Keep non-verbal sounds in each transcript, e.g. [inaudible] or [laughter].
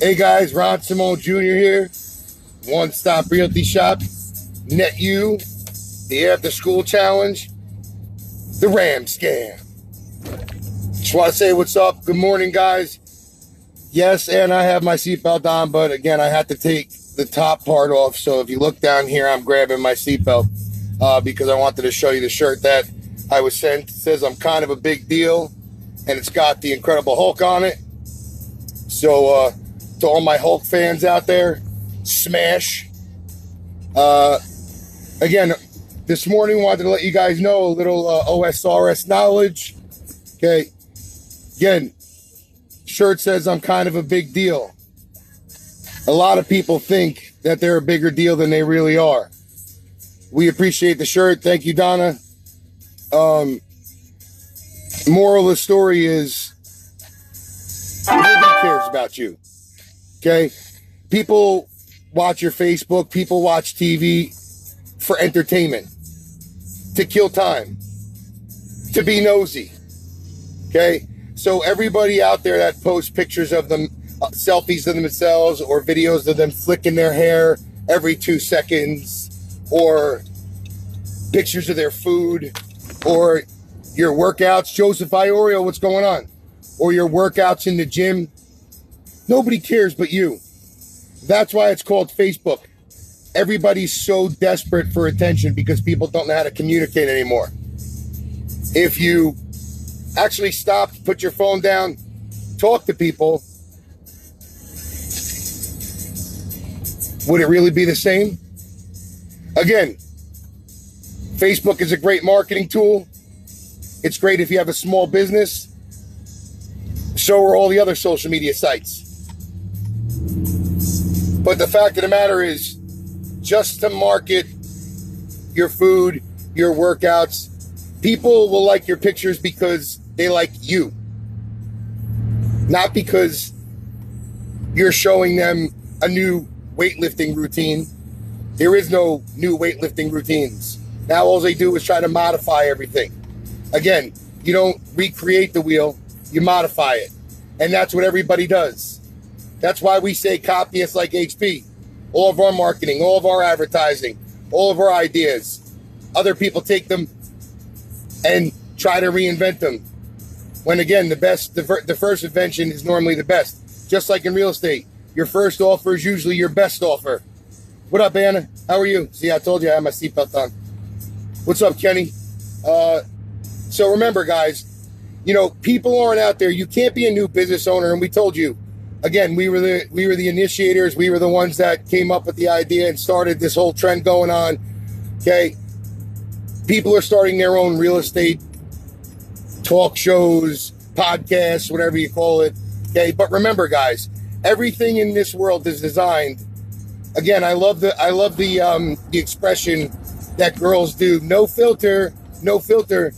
Hey guys, Ron Simone Jr. here. One Stop Realty Shop. Net you. The After School Challenge. The Ramm Scam. Just want to say what's up. Good morning, guys. Yes, and I have my seatbelt on, but again, I had to take the top part off. So if you look down here, I'm grabbing my seatbelt uh, because I wanted to show you the shirt that I was sent. It says I'm kind of a big deal, and it's got the Incredible Hulk on it. So uh, to all my Hulk fans out there, smash. Uh, again, this morning wanted to let you guys know a little uh, OSRS knowledge. Okay, again, shirt says I'm kind of a big deal. A lot of people think that they're a bigger deal than they really are. We appreciate the shirt. Thank you, Donna. Um, moral of the story is nobody cares about you. Okay? People watch your Facebook, people watch TV for entertainment, to kill time, to be nosy. Okay? So everybody out there that posts pictures of them, uh, selfies of themselves or videos of them flicking their hair every two seconds or pictures of their food or your workouts. Joseph Iorio, what's going on? Or your workouts in the gym. Nobody cares but you. That's why it's called Facebook. Everybody's so desperate for attention because people don't know how to communicate anymore. If you actually stop, put your phone down, talk to people, would it really be the same? Again, Facebook is a great marketing tool. It's great if you have a small business. So are all the other social media sites. But the fact of the matter is, just to market your food, your workouts, people will like your pictures because they like you. Not because you're showing them a new weightlifting routine. There is no new weightlifting routines. Now all they do is try to modify everything. Again, you don't recreate the wheel, you modify it. And that's what everybody does. That's why we say copy us like HP. All of our marketing, all of our advertising, all of our ideas. Other people take them and try to reinvent them. When again, the best, the, the first invention is normally the best. Just like in real estate, your first offer is usually your best offer. What up, Anna? How are you? See, I told you I had my seatbelt on. What's up, Kenny? Uh, so remember, guys, you know, people aren't out there. You can't be a new business owner, and we told you. Again, we were the we were the initiators. We were the ones that came up with the idea and started this whole trend going on. Okay, people are starting their own real estate talk shows, podcasts, whatever you call it. Okay, but remember, guys, everything in this world is designed. Again, I love the I love the um, the expression that girls do. No filter, no filter.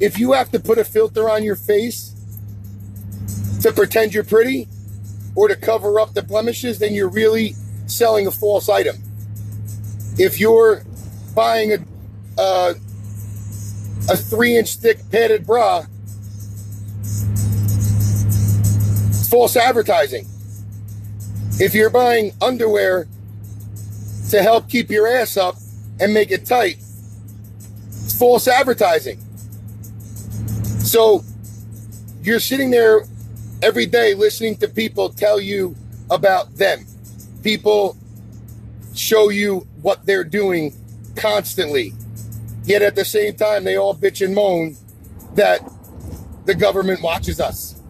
If you have to put a filter on your face to pretend you're pretty or to cover up the blemishes, then you're really selling a false item. If you're buying a a three inch thick padded bra, it's false advertising. If you're buying underwear to help keep your ass up and make it tight, it's false advertising. So you're sitting there every day listening to people tell you about them. People show you what they're doing constantly. Yet at the same time, they all bitch and moan that the government watches us.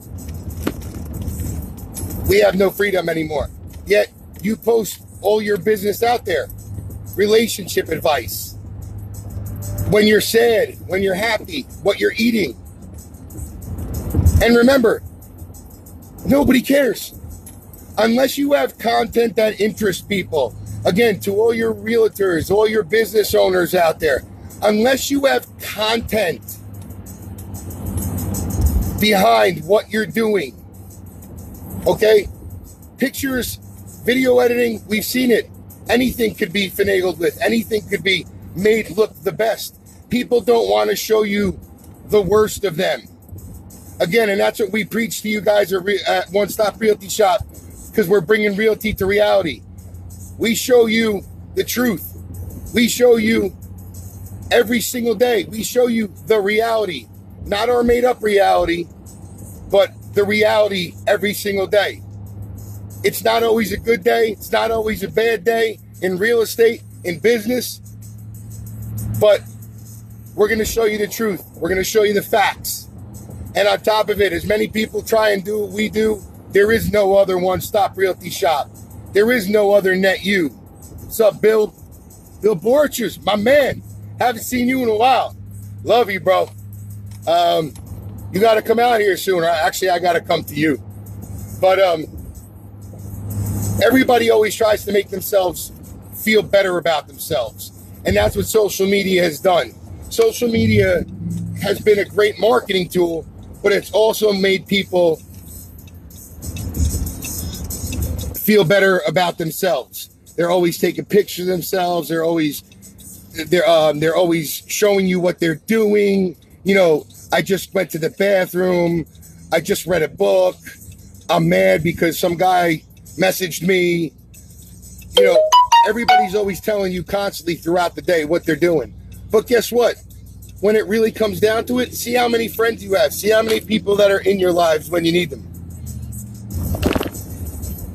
We have no freedom anymore. Yet you post all your business out there relationship advice. When you're sad, when you're happy, what you're eating. And remember, nobody cares. Unless you have content that interests people. Again, to all your realtors, all your business owners out there, unless you have content behind what you're doing, okay? Pictures, video editing, we've seen it. Anything could be finagled with, anything could be made look the best. People don't want to show you the worst of them. Again, and that's what we preach to you guys at One Stop Realty Shop. because we're bringing realty to reality. We show you the truth. We show you every single day. We show you the reality, not our made up reality, but the reality every single day. It's not always a good day, it's not always a bad day in real estate, in business, but we're going to show you the truth. We're going to show you the facts. And on top of it, as many people try and do what we do, there is no other one stop realty shop. There is no other net you. What's up, Bill? Bill Borchers, my man. Haven't seen you in a while. Love you, bro. Um, you got to come out here soon. Actually, I got to come to you. But um, everybody always tries to make themselves feel better about themselves. And that's what social media has done. Social media has been a great marketing tool, but it's also made people feel better about themselves. They're always taking pictures of themselves. They're always they're um, they're always showing you what they're doing. You know, I just went to the bathroom. I just read a book. I'm mad because some guy messaged me. You know, everybody's always telling you constantly throughout the day what they're doing. But guess what? When it really comes down to it, see how many friends you have. See how many people that are in your lives when you need them.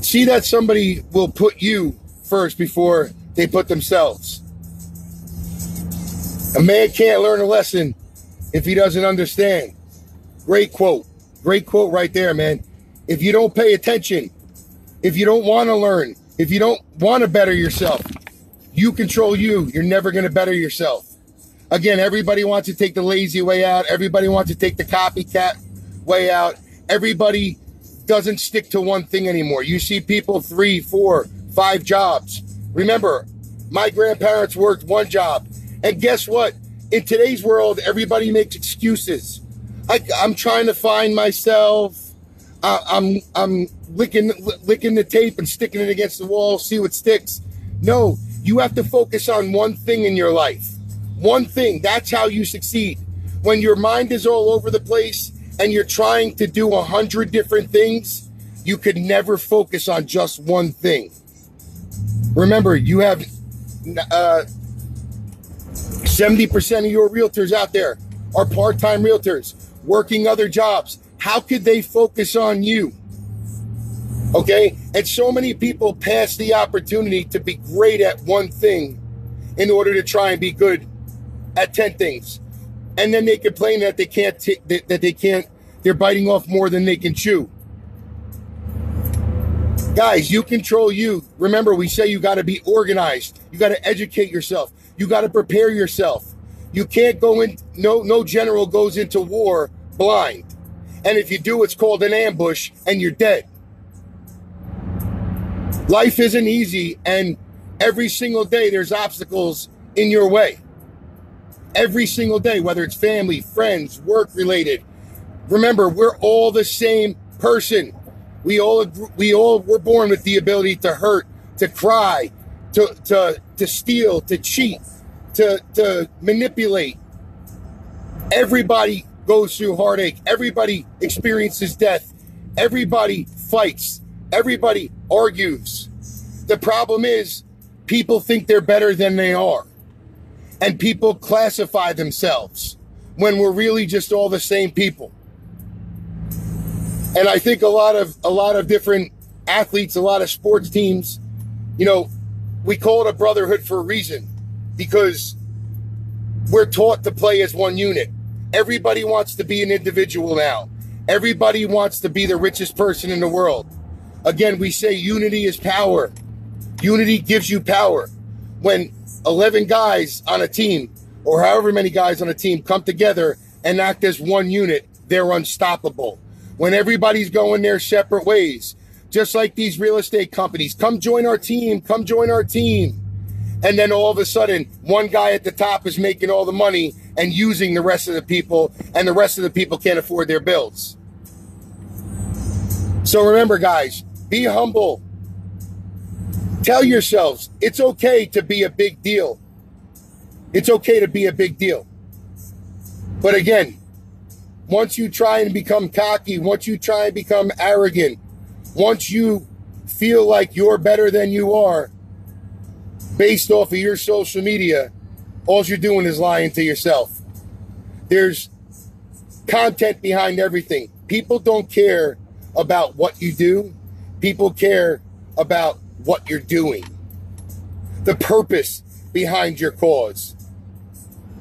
See that somebody will put you first before they put themselves. A man can't learn a lesson if he doesn't understand. Great quote. Great quote right there, man. If you don't pay attention, if you don't want to learn, if you don't want to better yourself, you control you. You're never going to better yourself. Again, everybody wants to take the lazy way out. Everybody wants to take the copycat way out. Everybody doesn't stick to one thing anymore. You see people three, four, five jobs. Remember, my grandparents worked one job. And guess what? In today's world, everybody makes excuses. I, am trying to find myself. I, I'm I'm licking licking the tape and sticking it against the wall, see what sticks. No, you have to focus on one thing in your life. One thing. That's how you succeed. When your mind is all over the place and you're trying to do a hundred different things, you could never focus on just one thing. Remember, you have uh, 70% of your realtors out there are part time realtors working other jobs. How could they focus on you? Okay. And so many people pass the opportunity to be great at one thing in order to try and be good at 10 things. And then they complain that they can't, t- that, that they can't, they're biting off more than they can chew. Guys, you control you. Remember, we say you got to be organized. You got to educate yourself. You got to prepare yourself. You can't go in, no, no general goes into war blind. And if you do, it's called an ambush and you're dead. Life isn't easy, and every single day there's obstacles in your way. Every single day, whether it's family, friends, work related. Remember, we're all the same person. We all we all were born with the ability to hurt, to cry, to to to steal, to cheat, to to manipulate. Everybody goes through heartache. Everybody experiences death. Everybody fights. Everybody argues. The problem is, people think they're better than they are. And people classify themselves when we're really just all the same people. And I think a lot of a lot of different athletes, a lot of sports teams, you know, we call it a brotherhood for a reason because we're taught to play as one unit. Everybody wants to be an individual now. Everybody wants to be the richest person in the world. Again, we say unity is power. Unity gives you power. When 11 guys on a team, or however many guys on a team, come together and act as one unit, they're unstoppable. When everybody's going their separate ways, just like these real estate companies, come join our team, come join our team. And then all of a sudden, one guy at the top is making all the money and using the rest of the people, and the rest of the people can't afford their bills. So remember, guys, be humble. Tell yourselves it's okay to be a big deal. It's okay to be a big deal. But again, once you try and become cocky, once you try and become arrogant, once you feel like you're better than you are based off of your social media, all you're doing is lying to yourself. There's content behind everything. People don't care about what you do, people care about what you're doing, the purpose behind your cause.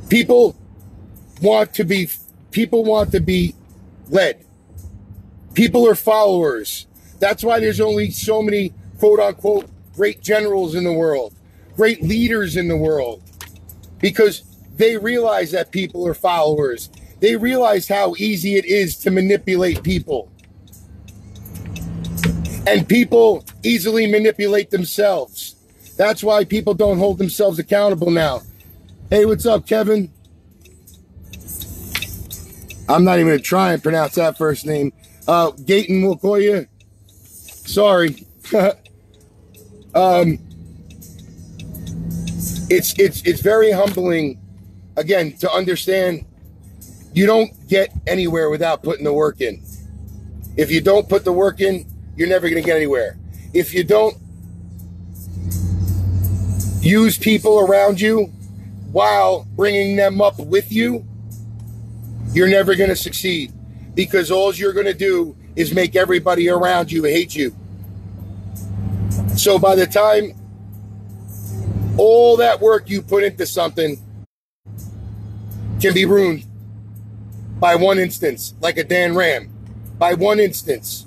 People want to be people want to be led. People are followers. That's why there's only so many quote unquote great generals in the world, great leaders in the world, because they realize that people are followers. They realize how easy it is to manipulate people. And people easily manipulate themselves. That's why people don't hold themselves accountable now. Hey, what's up, Kevin? I'm not even going to try and pronounce that first name. Uh, Gayton Wilcoya. Sorry. [laughs] um, it's it's it's very humbling, again, to understand you don't get anywhere without putting the work in. If you don't put the work in, you're never going to get anywhere. If you don't use people around you while bringing them up with you, you're never going to succeed because all you're going to do is make everybody around you hate you. So by the time all that work you put into something can be ruined by one instance, like a Dan Ramm, by one instance.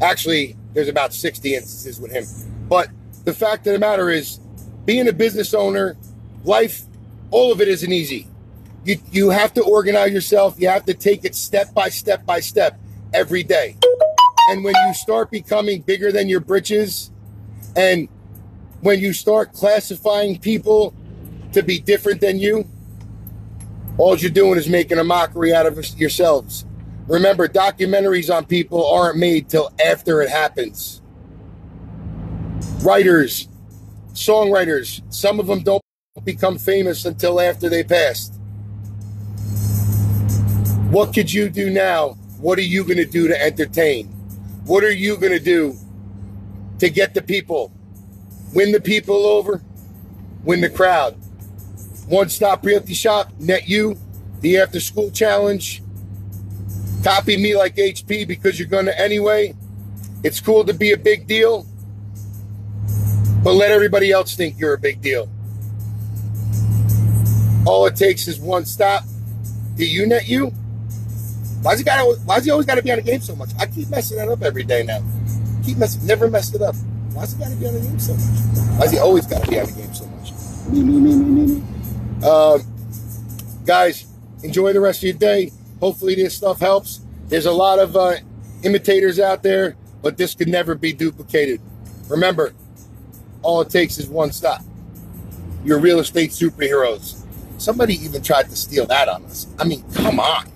Actually, there's about 60 instances with him. But the fact of the matter is, being a business owner, life, all of it isn't easy. You, you have to organize yourself. You have to take it step by step by step every day. And when you start becoming bigger than your britches, and when you start classifying people to be different than you, all you're doing is making a mockery out of yourselves. Remember, documentaries on people aren't made till after it happens. Writers, songwriters, some of them don't become famous until after they passed. What could you do now? What are you going to do to entertain? What are you going to do to get the people? Win the people over, win the crowd. One stop realty shop, net you, the after school challenge, Copy me like HP because you're going to anyway. It's cool to be a big deal, but let everybody else think you're a big deal. All it takes is one stop. Do you net you? Why's he got? Why's he always got to be on the game so much? I keep messing that up every day now. Keep messing. Never messed it up. Why's he got to be on the game so much? Why's he always got to be on the game so much? Me, me, me, me, me, me. Um, guys, enjoy the rest of your day. Hopefully, this stuff helps. There's a lot of uh, imitators out there, but this could never be duplicated. Remember, all it takes is one stop. You're real estate superheroes. Somebody even tried to steal that on us. I mean, come on.